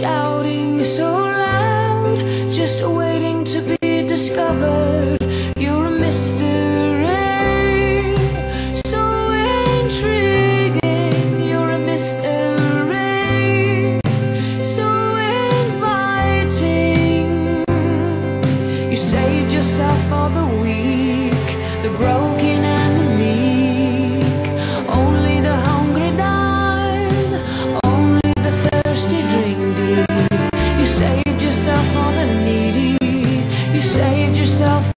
shouting so loud, just waiting to be discovered. You're a mystery. yourself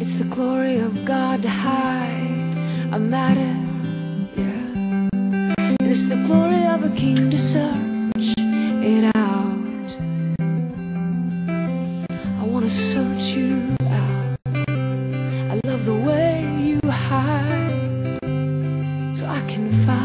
It's the glory of God to hide a matter, yeah. And it's the glory of a king to search it out. I want to search you out. I love the way you hide so I can find.